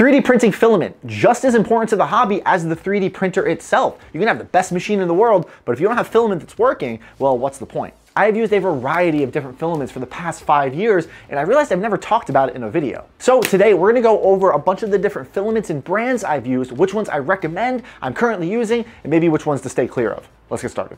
3D printing filament, just as important to the hobby as the 3D printer itself. You can have the best machine in the world, but if you don't have filament that's working, well, what's the point? I've used a variety of different filaments for the past five years, and I realized I've never talked about it in a video. So today we're gonna go over a bunch of the different filaments and brands I've used, which ones I recommend, I'm currently using, and maybe which ones to stay clear of. Let's get started.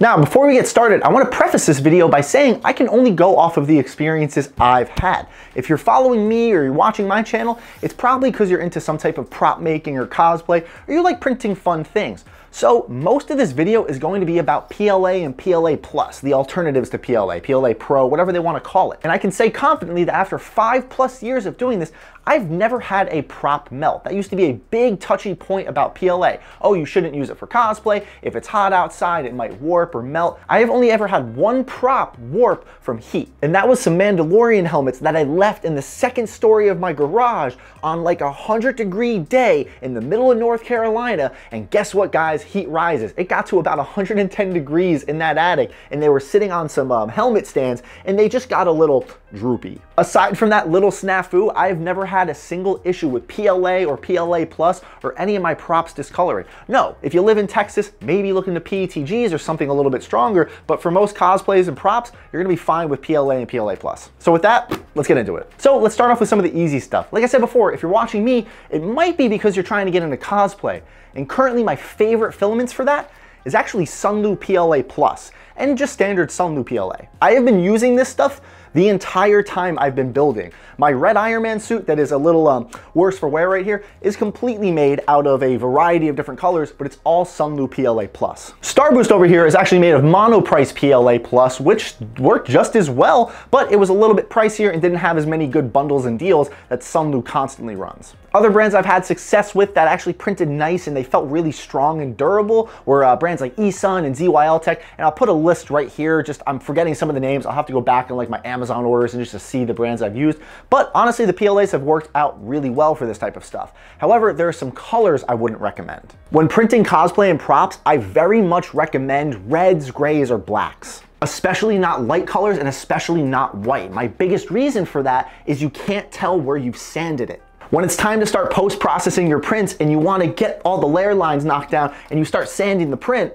Now, before we get started, I wanna preface this video by saying I can only go off of the experiences I've had. If you're following me or you're watching my channel, it's probably because you're into some type of prop making or cosplay, or you like printing fun things. So most of this video is going to be about PLA and PLA Plus, the alternatives to PLA, PLA Pro, whatever they want to call it. And I can say confidently that after five plus years of doing this, I've never had a prop melt. That used to be a big touchy point about PLA. Oh, you shouldn't use it for cosplay. If it's hot outside, it might warp or melt. I have only ever had one prop warp from heat. And that was some Mandalorian helmets that I left in the second story of my garage on like a 100 degree day in the middle of North Carolina. And guess what, guys? Heat rises. It got to about 110 degrees in that attic, and they were sitting on some um, helmet stands, and they just got a little droopy. Aside from that little snafu, I've never had a single issue with PLA or PLA Plus or any of my props discoloring. No, if you live in Texas, maybe look into PETGs or something a little bit stronger, but for most cosplays and props, you're gonna be fine with PLA and PLA Plus. So with that, let's get into it. So let's start off with some of the easy stuff. Like I said before, if you're watching me, it might be because you're trying to get into cosplay. And currently my favorite filaments for that is actually Sunlu PLA Plus and just standard Sunlu PLA. I have been using this stuff the entire time I've been building. My red Iron Man suit that is a little um, worse for wear right here is completely made out of a variety of different colors, but it's all Sunlu PLA Plus. Star Boost over here is actually made of Monoprice PLA Plus, which worked just as well, but it was a little bit pricier and didn't have as many good bundles and deals that Sunlu constantly runs. Other brands I've had success with that actually printed nice and they felt really strong and durable were uh, brands like eSun and ZYL Tech, and I'll put a list right here, just I'm forgetting some of the names, I'll have to go back and like my Amazon orders and just to see the brands I've used. But honestly, the PLAs have worked out really well for this type of stuff. However, there are some colors I wouldn't recommend. When printing cosplay and props, I very much recommend reds, grays, or blacks especially not light colors and especially not white. My biggest reason for that is you can't tell where you've sanded it. When it's time to start post-processing your prints and you wanna get all the layer lines knocked down and you start sanding the print,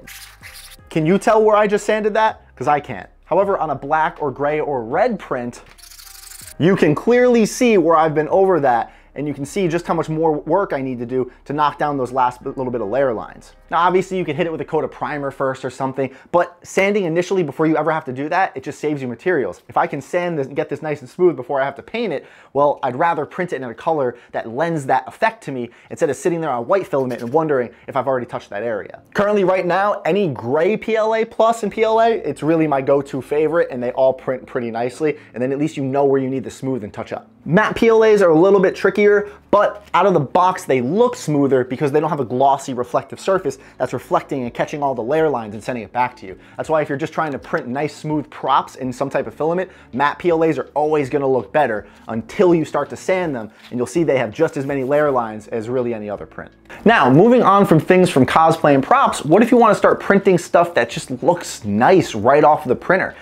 can you tell where I just sanded that? Because I can't. However, on a black or gray or red print, you can clearly see where I've been over that and you can see just how much more work I need to do to knock down those last little bit of layer lines. Now obviously you could hit it with a coat of primer first or something, but sanding initially before you ever have to do that, it just saves you materials. If I can sand this and get this nice and smooth before I have to paint it, well, I'd rather print it in a color that lends that effect to me instead of sitting there on white filament and wondering if I've already touched that area. Currently right now, any gray PLA Plus and PLA, it's really my go-to favorite and they all print pretty nicely. And then at least you know where you need to smooth and touch up. Matte PLAs are a little bit trickier, but out of the box they look smoother because they don't have a glossy reflective surface that's reflecting and catching all the layer lines and sending it back to you. That's why if you're just trying to print nice smooth props in some type of filament, matte PLAs are always gonna look better until you start to sand them and you'll see they have just as many layer lines as really any other print. Now, moving on from things from cosplay and props, what if you wanna start printing stuff that just looks nice right off the printer?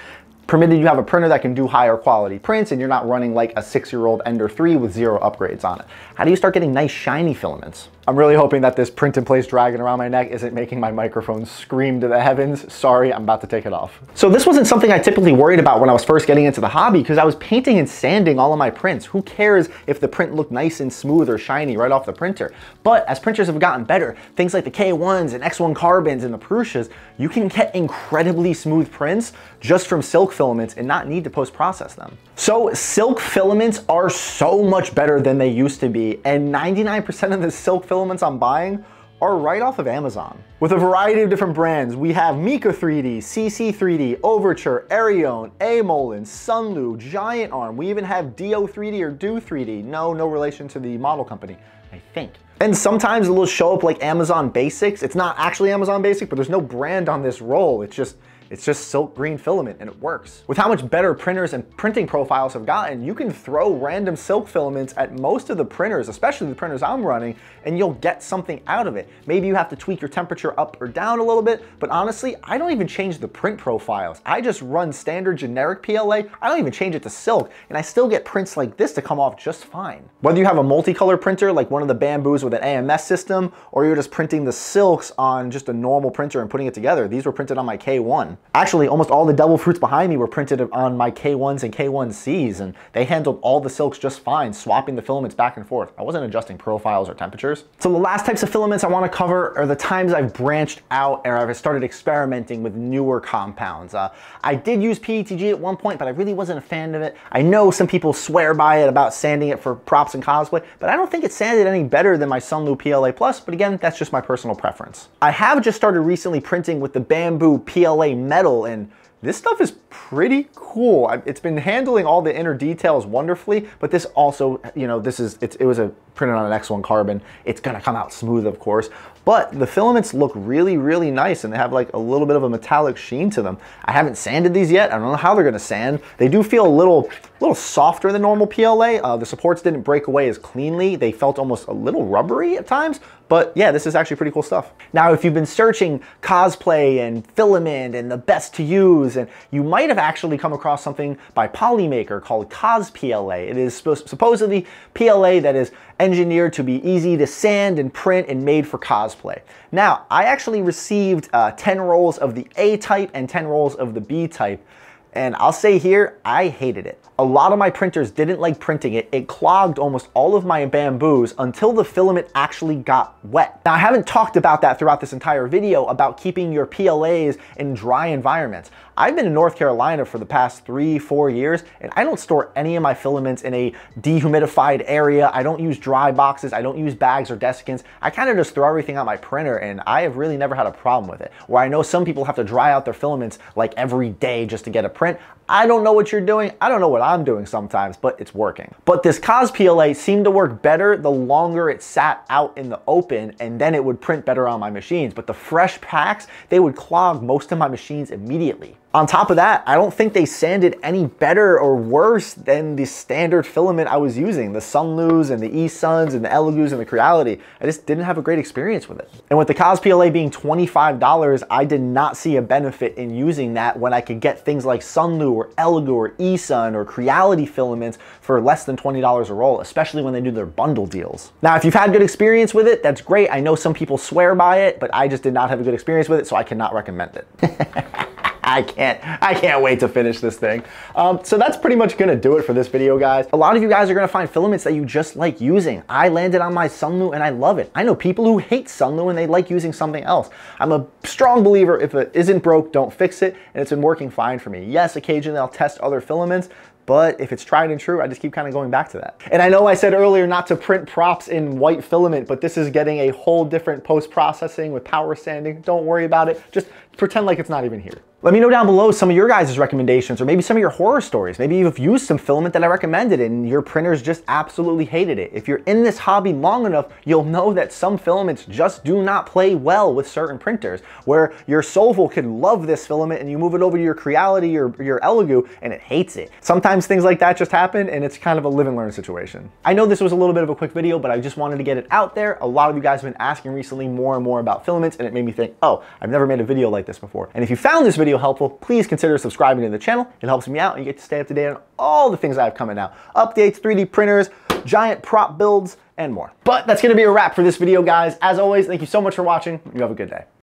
Provided you have a printer that can do higher quality prints and you're not running like a six-year-old Ender 3 with zero upgrades on it. How do you start getting nice shiny filaments? I'm really hoping that this print in place dragon around my neck isn't making my microphone scream to the heavens. Sorry, I'm about to take it off. So this wasn't something I typically worried about when I was first getting into the hobby because I was painting and sanding all of my prints. Who cares if the print looked nice and smooth or shiny right off the printer? But as printers have gotten better, things like the K1s and X1 carbons and the Prusas, you can get incredibly smooth prints just from silk filaments and not need to post-process them. So silk filaments are so much better than they used to be and 99% of the silk filaments I'm buying are right off of Amazon. With a variety of different brands, we have Mika 3D, CC3D, Overture, Eryone, Amolen, Sunlu, Giant Arm. We even have Do 3D or Do 3D. No, no relation to the model company, I think. And sometimes it'll show up like Amazon Basics. It's not actually Amazon Basic, but there's no brand on this roll. It's just It's just silk green filament and it works. With how much better printers and printing profiles have gotten, you can throw random silk filaments at most of the printers, especially the printers I'm running, and you'll get something out of it. Maybe you have to tweak your temperature up or down a little bit, but honestly, I don't even change the print profiles. I just run standard generic PLA. I don't even change it to silk, and I still get prints like this to come off just fine. Whether you have a multicolor printer like one of the Bambus with an AMS system, or you're just printing the silks on just a normal printer and putting it together, these were printed on my K1. Actually, almost all the devil fruits behind me were printed on my K1s and K1Cs, and they handled all the silks just fine, swapping the filaments back and forth. I wasn't adjusting profiles or temperatures. So the last types of filaments I wanna cover are the times I've branched out or I've started experimenting with newer compounds. Uh, I did use PETG at one point, but I really wasn't a fan of it. I know some people swear by it about sanding it for props and cosplay, but I don't think it sanded any better than my Sunlu PLA Plus, but again, that's just my personal preference. I have just started recently printing with the Bambu PLA metal and this stuff is pretty cool. It's been handling all the inner details wonderfully, but this also, you know, this is, it was a printed on an X1 carbon. It's gonna come out smooth, of course, but the filaments look really, really nice and they have like a little bit of a metallic sheen to them. I haven't sanded these yet. I don't know how they're gonna sand. They do feel a little, little softer than normal PLA. Uh, the supports didn't break away as cleanly. They felt almost a little rubbery at times, but yeah, this is actually pretty cool stuff. Now, if you've been searching cosplay and filament and the best to use, and you might have actually come across something by Polymaker called CosPLA. It is supposedly PLA that is engineered to be easy to sand and print and made for cosplay. Now, I actually received uh, 10 rolls of the A type and 10 rolls of the B type. And I'll say here, I hated it. A lot of my printers didn't like printing it. It clogged almost all of my Bambus until the filament actually got wet. Now, I haven't talked about that throughout this entire video about keeping your PLAs in dry environments. I've been in North Carolina for the past three, four years, and I don't store any of my filaments in a dehumidified area. I don't use dry boxes. I don't use bags or desiccants. I kind of just throw everything out my printer, and I have really never had a problem with it. Where I know some people have to dry out their filaments like every day just to get a print. I don't know what you're doing. I don't know what I'm doing sometimes, but it's working. But this CosPLA seemed to work better the longer it sat out in the open and then it would print better on my machines. But the fresh packs, they would clog most of my machines immediately. On top of that, I don't think they sanded any better or worse than the standard filament I was using, the Sunlus and the eSuns and the Elegoos and the Creality. I just didn't have a great experience with it. And with the CosPLA being $25, I did not see a benefit in using that when I could get things like Sunlu or Elegoo or eSun or Creality filaments for less than $20 a roll, especially when they do their bundle deals. Now, if you've had good experience with it, that's great. I know some people swear by it, but I just did not have a good experience with it, so I cannot recommend it. I can't, I can't wait to finish this thing. Um, so that's pretty much gonna do it for this video, guys. A lot of you guys are gonna find filaments that you just like using. I landed on my Sunlu and I love it. I know people who hate Sunlu and they like using something else. I'm a strong believer if it isn't broke, don't fix it, and it's been working fine for me. Yes, occasionally I'll test other filaments, but if it's tried and true, I just keep kind of going back to that. And I know I said earlier not to print props in white filament, but this is getting a whole different post-processing with power sanding. Don't worry about it. Just pretend like it's not even here. Let me know down below some of your guys' recommendations or maybe some of your horror stories. Maybe you've used some filament that I recommended and your printers just absolutely hated it. If you're in this hobby long enough, you'll know that some filaments just do not play well with certain printers, where your Sovol could love this filament and you move it over to your Creality or your Elegoo and it hates it. Sometimes things like that just happen and it's kind of a live and learn situation. I know this was a little bit of a quick video, but I just wanted to get it out there. A lot of you guys have been asking recently more and more about filaments and it made me think, oh, I've never made a video like this before. And if you found this video video helpful, please consider subscribing to the channel. It helps me out and you get to stay up to date on all the things I have coming out. Updates, 3D printers, giant prop builds, and more. But that's gonna be a wrap for this video, guys. As always, thank you so much for watching. You have a good day.